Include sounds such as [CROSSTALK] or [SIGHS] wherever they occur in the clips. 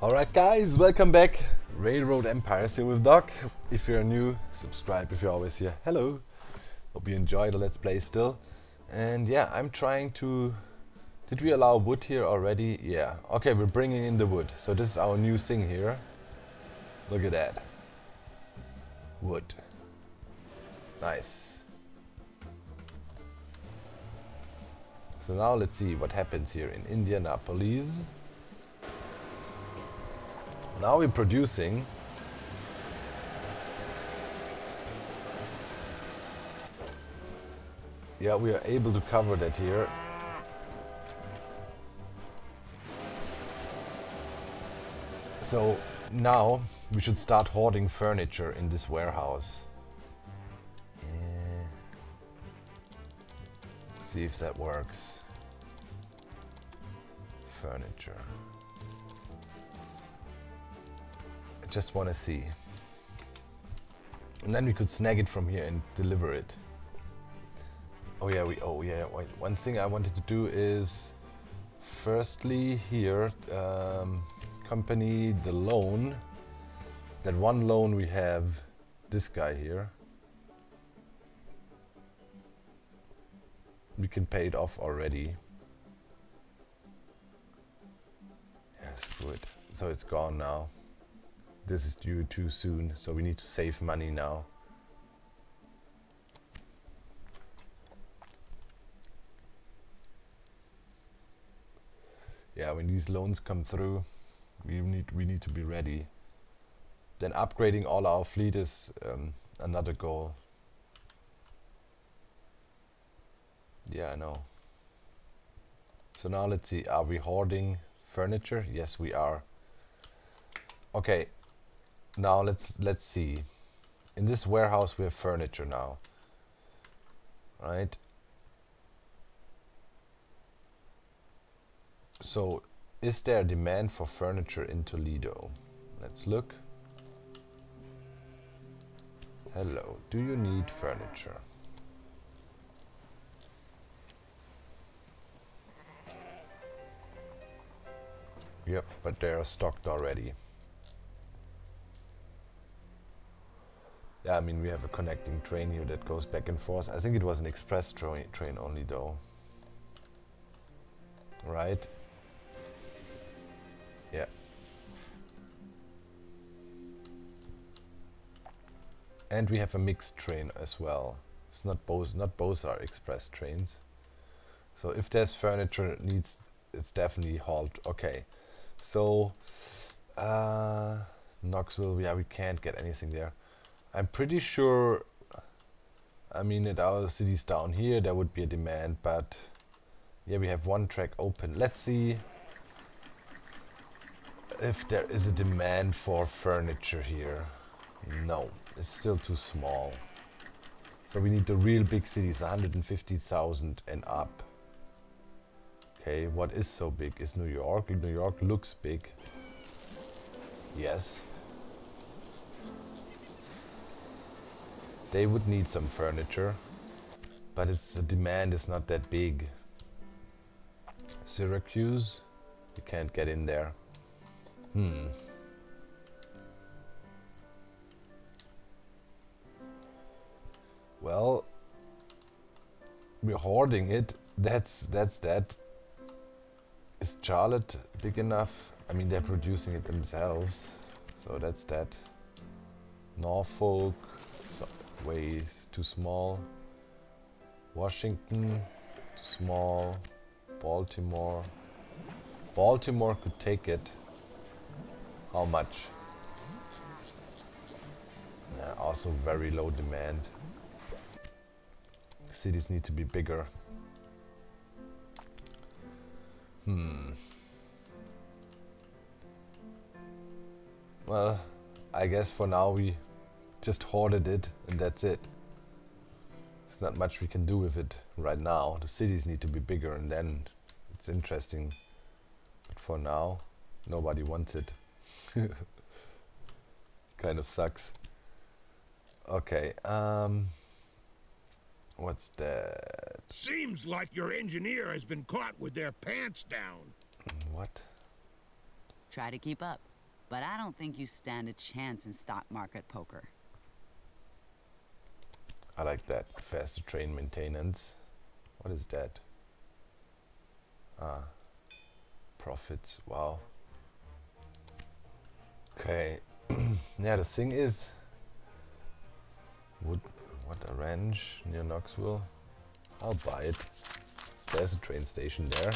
Alright guys, welcome back. Railroad Empires here with Doc. If you're new, subscribe if you're always here. Hello. Hope you enjoy the Let's Play still. And yeah, I'm trying to... Did we allow wood here already? Yeah. Okay, we're bringing in the wood. So this is our new thing here. Look at that. Wood. Nice. So now let's see what happens here in Indianapolis. Now we're producing. Yeah, we are able to cover that here. So now we should start hoarding furniture in this warehouse. Eh. See if that works. Furniture. Just want to see. And then we could snag it from here and deliver it. Oh yeah, we. Oh yeah. Wait, one thing I wanted to do is, firstly here, um, company the loan. That one loan we have, this guy here. We can pay it off already. Yeah, screw it. So it's gone now. This is due too soon, so we need to save money now. Yeah, when these loans come through, we need we need to be ready. Then upgrading all our fleet is um, another goal. Yeah, I know. So now let's see, are we hoarding furniture? Yes, we are. Okay, now let's let's see. In this warehouse we have furniture now. Right? So, is there demand for furniture in Toledo? Let's look. Hello, do you need furniture? Yep, but they are stocked already. Yeah, I mean, we have a connecting train here that goes back and forth. I think it was an express tra train only, though. Right? Yeah. And we have a mixed train as well. It's not both not both are express trains. So if there's furniture it needs it's definitely hauled. Okay. So uh Knoxville, yeah, we can't get anything there. I'm pretty sure I mean at our cities down here there would be a demand, but yeah, we have one track open. Let's see if there is a demand for furniture here. No, it's still too small. So we need the real big cities, 150,000 and up. Okay, what is so big? Is New York? New York looks big. Yes. They would need some furniture, but it's the demand is not that big. Syracuse, you can't get in there. Hmm. Well, we're hoarding it. That's that's that. Is Charlotte big enough? I mean, they're producing it themselves, so that's that. Norfolk, way too small. Washington, too small. Baltimore. Baltimore could take it. How much? Also very low demand. Cities need to be bigger. Hmm. Well, I guess for now we just hoarded it and that's it. There's not much we can do with it right now. The cities need to be bigger and then it's interesting. But for now, nobody wants it. [LAUGHS] kind of sucks. Okay, um... What's that? Seems like your engineer has been caught with their pants down. What? Try to keep up. but I don't think you stand a chance in stock market poker. I like that. Faster train maintenance. What is that? Ah. Profits. Wow. Okay. [CLEARS THROAT] yeah, the thing is... What, a ranch near Knoxville? I'll buy it. There's a train station there.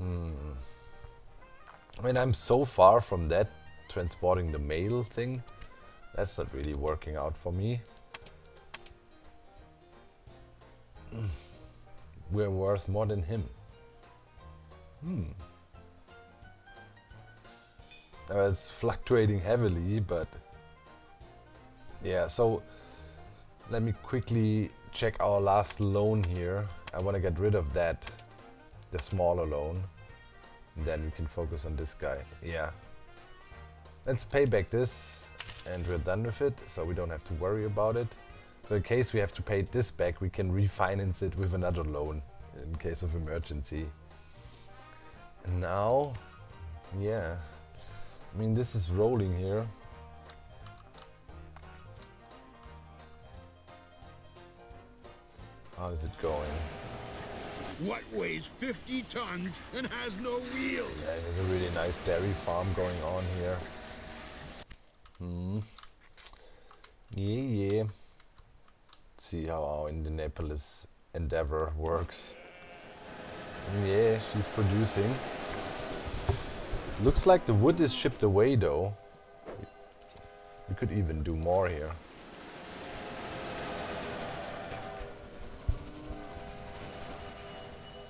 Hmm. I mean, I'm so far from that transporting the mail thing. That's not really working out for me. We're worth more than him. Hmm. Uh, it's fluctuating heavily, but yeah, so let me quickly check our last loan here. I want to get rid of that, the smaller loan. Then we can focus on this guy. Yeah. Let's pay back this and we're done with it, so we don't have to worry about it. So in case we have to pay this back, we can refinance it with another loan in case of emergency. And now, yeah, I mean this is rolling here. How is it going? What weighs 50 tons and has no wheels? Yeah, there's a really nice dairy farm going on here. Hmm. Yeah, yeah. See how our Indianapolis endeavor works. Yeah, she's producing. Looks like the wood is shipped away though. We could even do more here.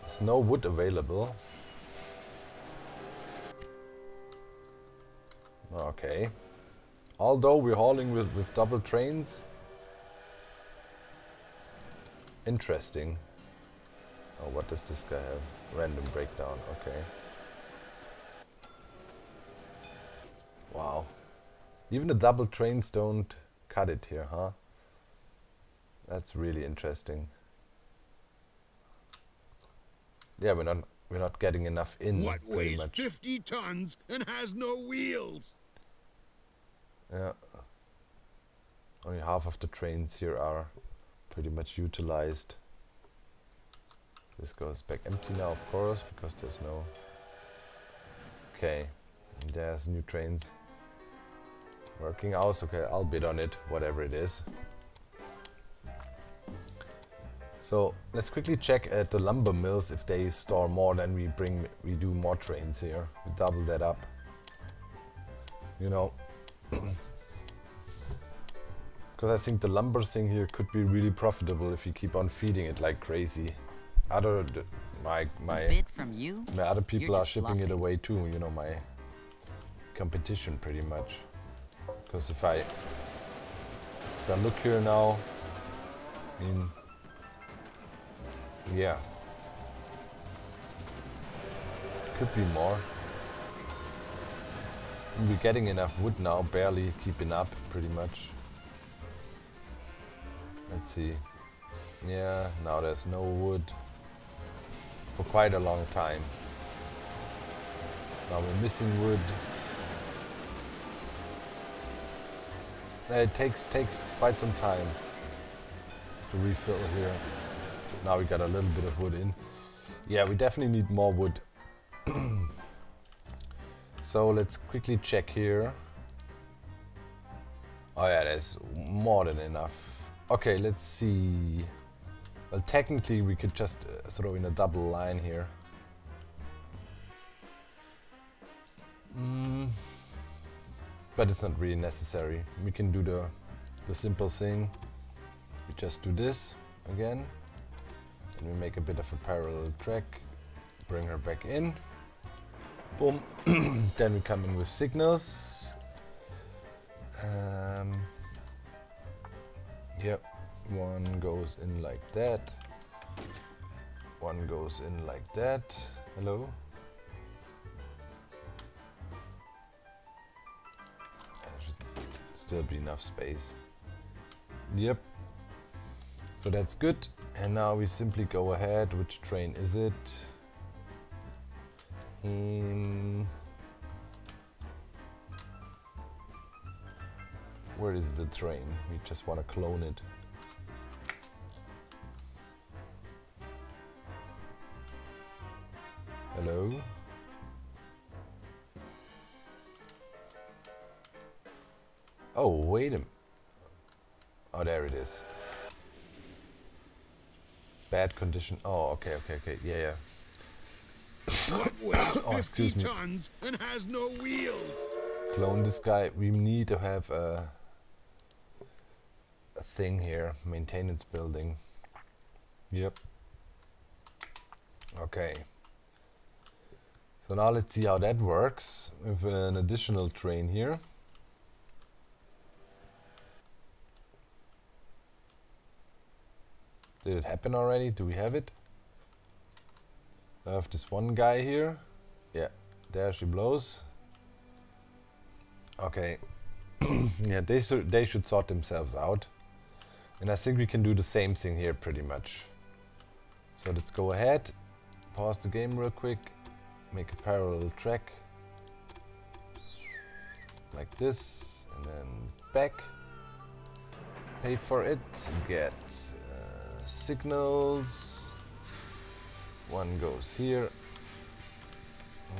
There's no wood available. Okay. Although we're hauling with, with double trains. Interesting. Oh, what does this guy have? Random breakdown, okay. Wow. Even the double trains don't cut it here, huh? That's really interesting. Yeah, we're not we're not getting enough in What pretty weighs much. 50 tons and has no wheels? Yeah. Only half of the trains here are pretty much utilized. This goes back empty now, of course, because there's no... Okay, there's new trains working out. Okay, I'll bid on it, whatever it is. So let's quickly check at the lumber mills if they store more than we bring. We do more trains here. We double that up. You know, because I think the lumber thing here could be really profitable if you keep on feeding it like crazy. Other my my from you? my other people are shipping it away too. You know my competition pretty much. Because if I if I look here now, I mean, yeah, could be more. We're getting enough wood now, barely keeping up, pretty much. Let's see. Yeah, now there's no wood for quite a long time. Now we're missing wood. It takes takes quite some time to refill here. Now we got a little bit of wood in. Yeah, we definitely need more wood. [CLEARS THROAT] so let's quickly check here. Oh yeah, there's more than enough. Okay, let's see. Well, technically we could just uh, throw in a double line here. Mm, but it's not really necessary. We can do the, the simple thing. We just do this again. And we make a bit of a parallel track. Bring her back in. Boom. [CLEARS THROAT] then we come in with signals. Um, yep. One goes in like that. One goes in like that. Hello? Should still be enough space. Yep. So that's good. And now we simply go ahead. Which train is it? Um, where is the train? We just want to clone it. Hello? Oh, wait a minute. Oh, there it is. Bad condition. Oh, okay, okay, okay. Yeah, yeah. [COUGHS] [COUGHS] Oh, excuse me. tons and has no wheels? Clone this guy. We need to have a, a thing here. Maintenance building. Yep. Okay. So now let's see how that works with an additional train here. Did it happen already? Do we have it? I have this one guy here. Yeah, there she blows. Okay. [CLEARS THROAT] yeah, they, they should sort themselves out. And I think we can do the same thing here pretty much. So let's go ahead, pause the game real quick, make a parallel track. Like this, and then back. Pay for it, get uh, signals. One goes here,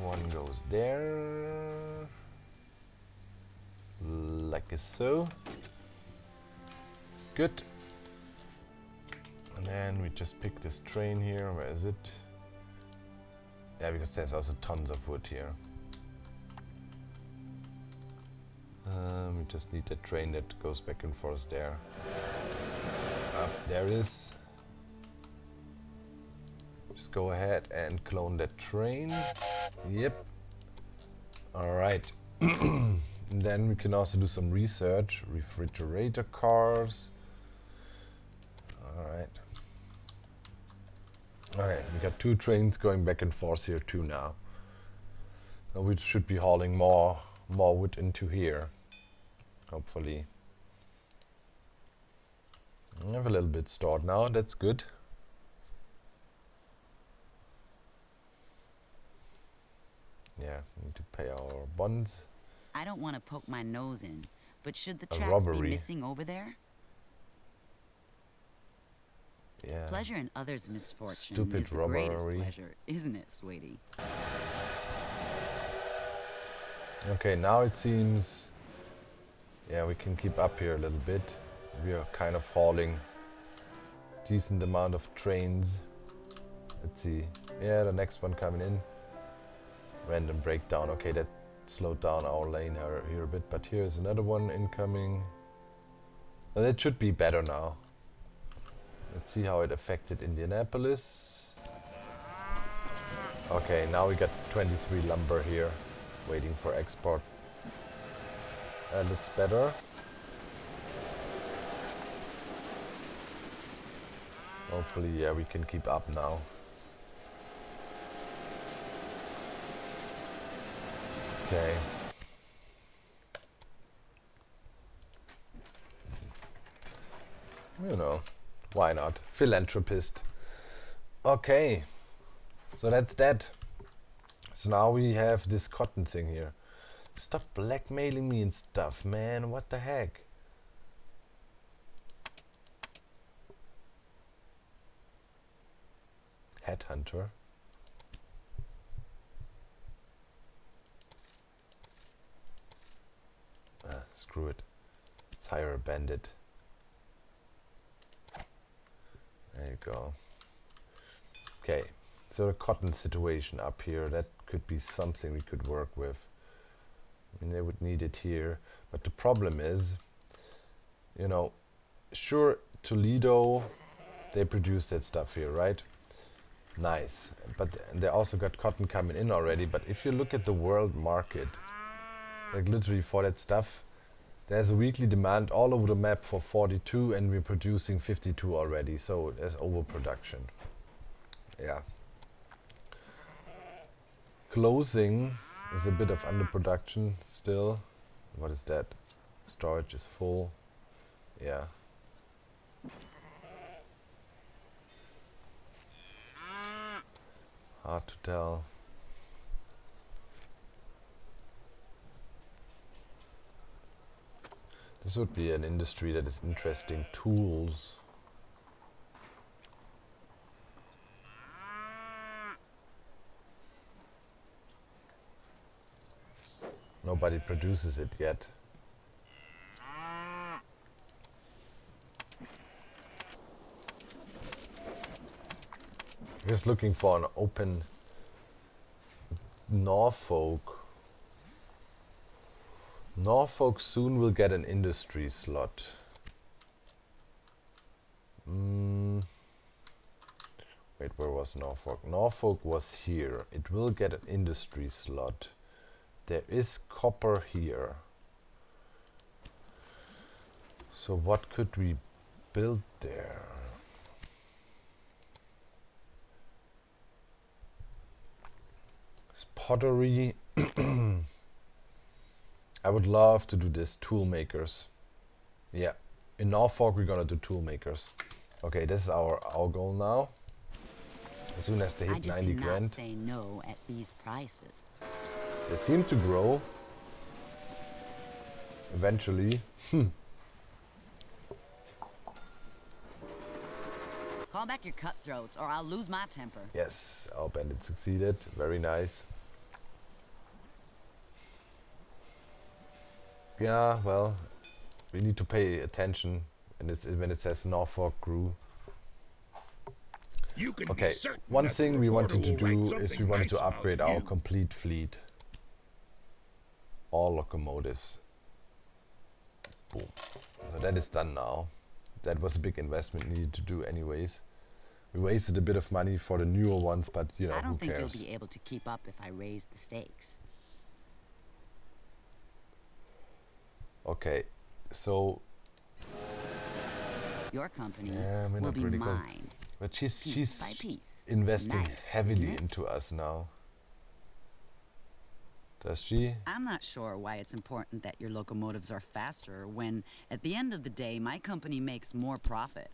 one goes there like so. Good. And then we just pick this train here. Where is it? Yeah, because there's also tons of wood here. Um, we just need a train that goes back and forth there. Up there it is. Just go ahead and clone that train. Yep. Alright. And [CLEARS THROAT] then we can also do some research. Refrigerator cars. Alright. Okay, we got two trains going back and forth here too now. So we should be hauling more more wood into here. Hopefully. We have a little bit stored now, that's good. Yeah, we need to pay our bonds. I don't want to poke my nose in, but should the tracks be missing over there? Yeah. Pleasure in others' misfortune Stupid is the greatest robbery. pleasure, isn't it, sweetie? Okay, now it seems, yeah, we can keep up here a little bit. We are kind of hauling decent amount of trains. Let's see. Yeah, the next one coming in. Random breakdown. Okay, that slowed down our lane here, here a bit, but here's another one incoming. Well, that should be better now. Let's see how it affected Indianapolis. Okay, now we got 23 lumber here waiting for export. That looks better. Hopefully, yeah, we can keep up now. Okay. You know, why not? Philanthropist. Okay. So that's that. So now we have this cotton thing here. Stop blackmailing me and stuff, man. What the heck? Headhunter. Ah, screw it. Let's hire a bandit. There you go. Okay, so the cotton situation up here, that could be something we could work with. I mean, they would need it here. But the problem is, you know, sure, Toledo, they produce that stuff here, right? Nice. But they also got cotton coming in already. But if you look at the world market, like literally for that stuff, there's a weekly demand all over the map for 42 and we're producing 52 already. So there's overproduction. Yeah. Closing is a bit of underproduction still. What is that? Storage is full. Yeah. Hard to tell. This would be an industry that is interesting. Tools. Nobody produces it yet. Just looking for an open Norfolk. Norfolk soon will get an industry slot. Mm. Wait, where was Norfolk? Norfolk was here. It will get an industry slot. There is copper here. So what could we build there? It's pottery. [CLEARS THROAT] I would love to do this tool makers. Yeah, in Norfolk we're gonna do tool makers. Okay, this is our our goal now. As soon as they hit just 90 cannot grand, say no at these prices. they seem to grow. Eventually, hmm. Call back your cutthroats, or I'll lose my temper. yes, our bandit succeeded. Very nice. Yeah, well, we need to pay attention when it's when it says Norfolk grew. You can Okay, one thing we wanted to do is we wanted to nice about upgrade our complete fleet. All locomotives. Boom. So that is done now. That was a big investment needed to do anyways. We wasted a bit of money for the newer ones, but you know, I don't think cares? you'll be able to keep up if I raise the stakes. Okay, so Your company Yeah, will be really good. mine. but she's Piece she's piece. investing heavily into us now. Does she? I'm not sure why it's important that your locomotives are faster when, at the end of the day, my company makes more profit.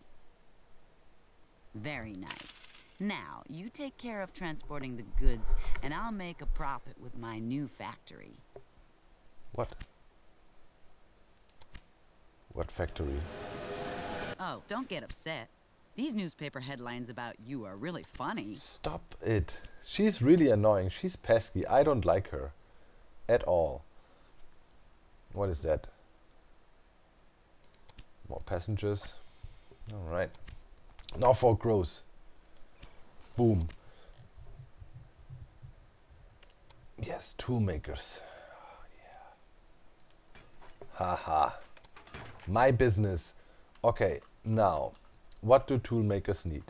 Very nice. Now, you take care of transporting the goods, and I'll make a profit with my new factory. What? What factory? Oh, don't get upset. These newspaper headlines about you are really funny. Stop it. She's really annoying. She's pesky. I don't like her. At all. What is that? More passengers. Alright. Norfolk gross. Boom. Yes, tool makers. Oh, ah, yeah. Haha. My business. Okay, now, what do tool makers need?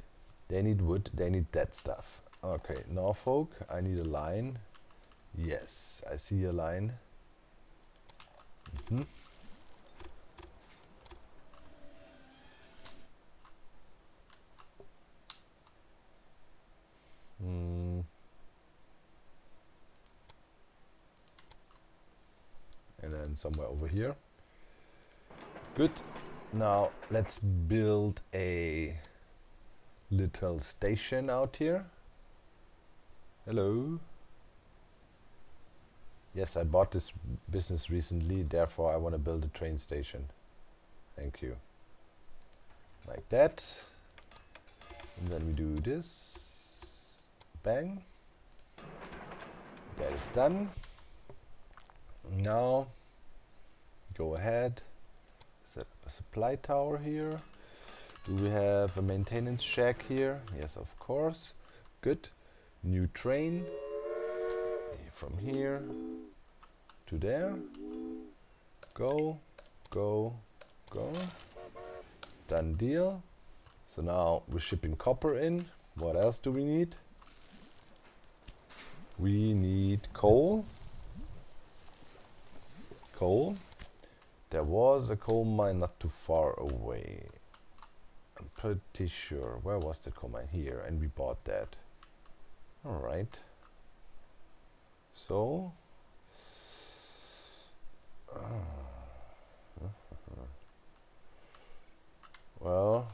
They need wood, they need that stuff. Okay, Norfolk, I need a line. Yes, I see a line. Mhm. Hmm. And then somewhere over here. Good. Now let's build a little station out here. Hello. Yes, I bought this business recently, therefore I want to build a train station. Thank you. Like that. And then we do this. Bang. That is done. Now, go ahead. A supply tower here. Do we have a maintenance shack here? Yes, of course. Good. New train. From here to there. Go, go, go. Done deal. So now we're shipping copper in. What else do we need? We need coal. Coal. There was a coal mine not too far away. I'm pretty sure. Where was the coal mine? Here, and we bought that. Alright. So. [SIGHS] well.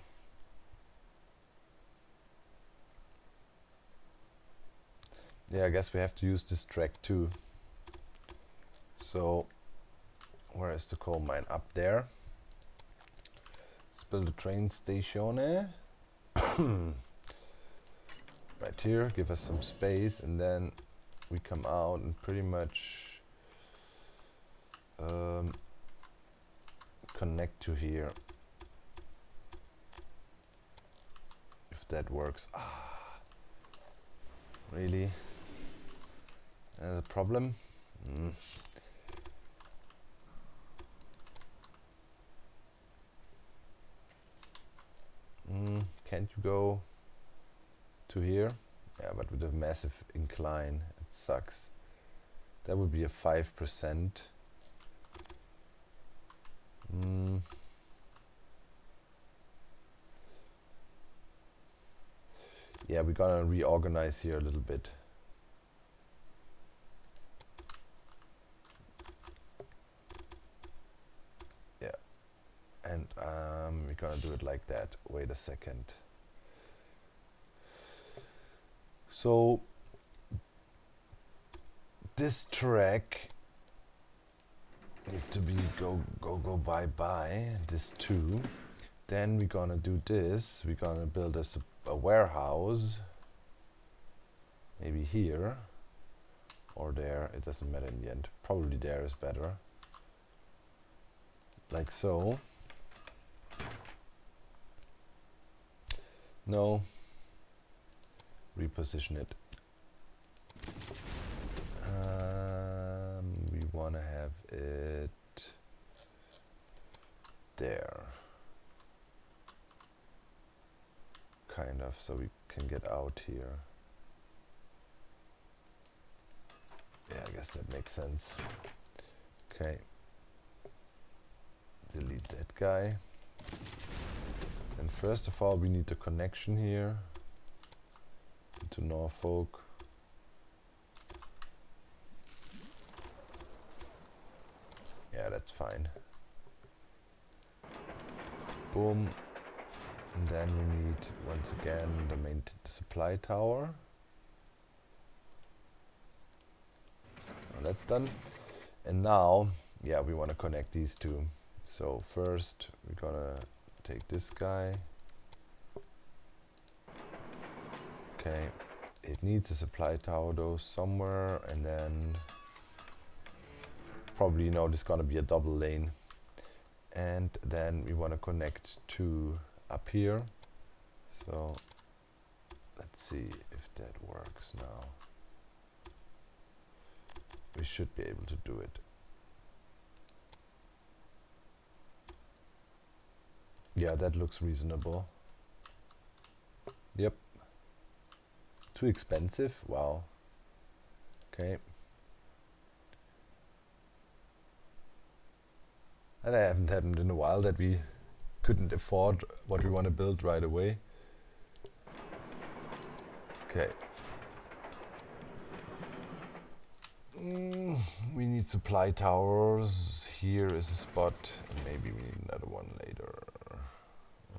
Yeah, I guess we have to use this track too. So, where is the coal mine? Up there. Let's build a train station. eh? [COUGHS] right here, give us some space, and then we come out and pretty much um, connect to here. If that works. Ah, really? There's a problem? Mm. Mm, can't you go to here? Yeah, but with a massive incline, it sucks. That would be a 5%. Mm. Yeah, we're gonna reorganize here a little bit. Yeah, and um, we're gonna do it like that. Wait a second. So this track needs to be go go go bye bye. This too. Then we're gonna do this. We're gonna build a, a warehouse. Maybe here or there. It doesn't matter in the end. Probably there is better. Like so. No. Reposition it. Um, we want to have it there. Kind of, so we can get out here. Yeah, I guess that makes sense. Okay. Delete that guy. And first of all, we need a connection here to Norfolk. Yeah, that's fine. Boom. And then we need, once again, the main t- supply tower. Well, that's done. And now, yeah, we want to connect these two. So first, we're gonna take this guy. Okay, it needs a supply tower though somewhere, and then probably you know there's gonna be a double lane, and then we want to connect to up here. So let's see if that works now. We should be able to do it. Yeah, that looks reasonable. Yep. Too expensive? Wow. Okay. And I haven't happened in a while that we couldn't afford what we want to build right away. Okay. Mm, we need supply towers. Here is a spot. Maybe we need another one later.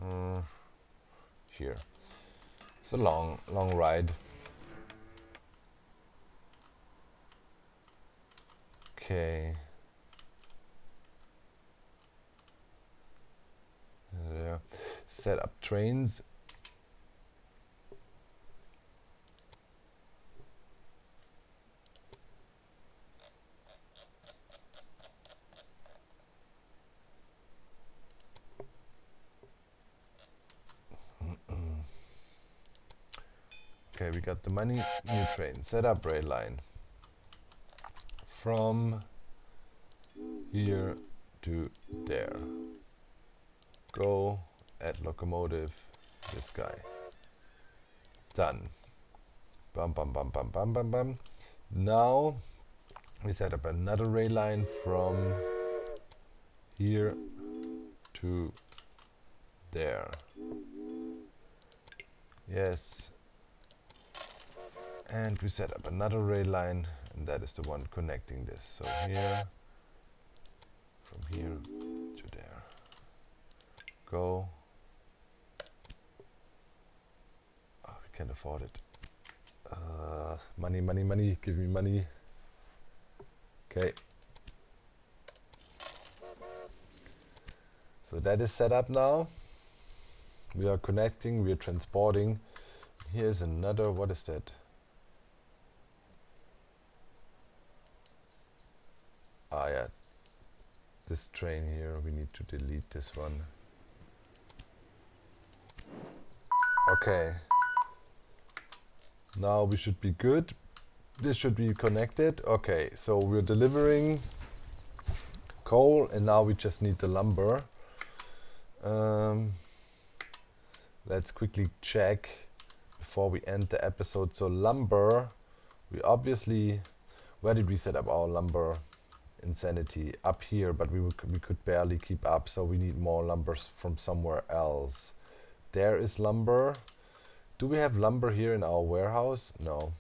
Uh, here. It's a long, long ride. Okay. There. Set up trains. Okay, we got the money. New train. Set up rail line. From here to there. Go. Add locomotive. This guy. Done. Bum bum bum bum bum bum bum. Now we set up another rail line from here to there. Yes, and we set up another rail line and that is the one connecting this so here from here to there go oh, we can't afford it uh, money money money give me money okay So that is set up now. We are connecting, we are transporting. Here's another, what is that? Ah yeah, this train here, we need to delete this one. Okay. Now we should be good. This should be connected. Okay, so we're delivering coal and now we just need the lumber. Um, let's quickly check before we end the episode. So lumber, we obviously, where did we set up our lumber insanity? Up here, but we, we could barely keep up. So we need more lumbers from somewhere else. There is lumber. Do we have lumber here in our warehouse? No.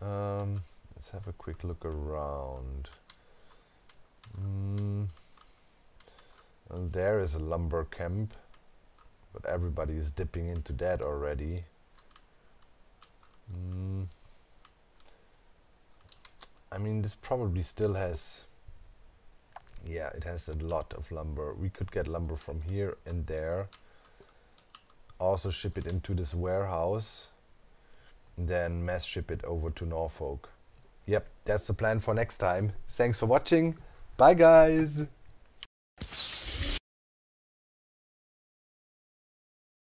Um, let's have a quick look around. Mm. There is a lumber camp, but everybody is dipping into that already. Mm. I mean, this probably still has. Yeah, it has a lot of lumber. We could get lumber from here and there. Also ship it into this warehouse. Then mass ship it over to Norfolk. Yep, that's the plan for next time. Thanks for watching. Bye guys!